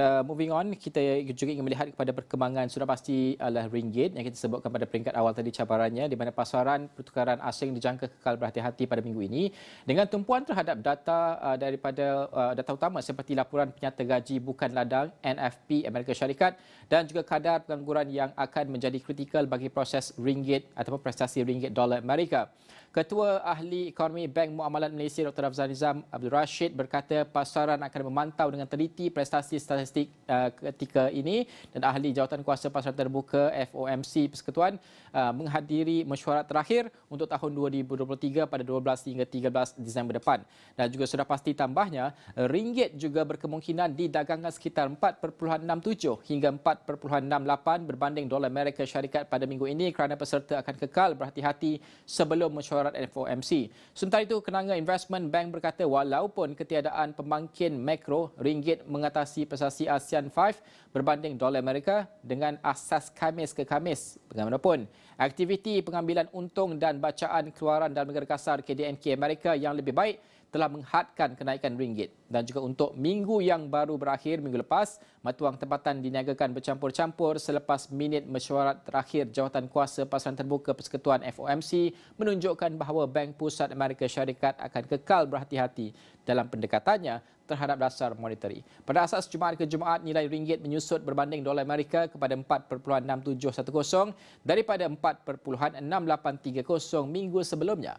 Uh, moving on, kita juga ingin melihat kepada perkembangan sudah pasti adalah ringgit yang kita sebutkan pada peringkat awal tadi cabarannya di mana pasaran pertukaran asing dijangka kekal berhati-hati pada minggu ini dengan tumpuan terhadap data uh, daripada uh, data utama seperti laporan penyata gaji bukan ladang NFP Amerika Syarikat dan juga kadar pengangguran yang akan menjadi kritikal bagi proses ringgit ataupun prestasi ringgit dolar Amerika. Ketua Ahli Ekonomi Bank Muamalat Malaysia Dr. Afzal Nizam Abdul Rashid berkata pasaran akan memantau dengan teliti prestasi statistik uh, ketika ini dan Ahli Jawatan Kuasa Pasaran Terbuka FOMC Persekutuan uh, menghadiri mesyuarat terakhir untuk tahun 2023 pada 12 hingga 13 Disember depan. Dan juga sudah pasti tambahnya, ringgit juga berkemungkinan didagangkan sekitar 4.67 hingga 4.68 berbanding dolar Amerika Syarikat pada minggu ini kerana peserta akan kekal berhati-hati sebelum mesyuarat FOMC. Sementara itu, Kenanga Investment Bank berkata walaupun ketiadaan pembangkit makro ringgit mengatasi prestasi ASEAN 5 berbanding dolar Amerika dengan asas Kamis ke Kamis. Bagaimanapun, aktiviti pengambilan untung dan bacaan keluaran dalam negara kasar KDNK Amerika yang lebih baik telah menghadkan kenaikan ringgit. Dan juga untuk minggu yang baru berakhir minggu lepas, matuang tempatan diniagakan bercampur-campur selepas minit mesyuarat terakhir Jawatan Kuasa Pasaran Terbuka Persekutuan FOMC menunjukkan bahawa Bank Pusat Amerika Syarikat akan kekal berhati-hati dalam pendekatannya terhadap dasar monetary. Pada asas Jumaat ke Jumaat, nilai ringgit menyusut berbanding dolar Amerika kepada 4.6710 daripada 4.6830 minggu sebelumnya.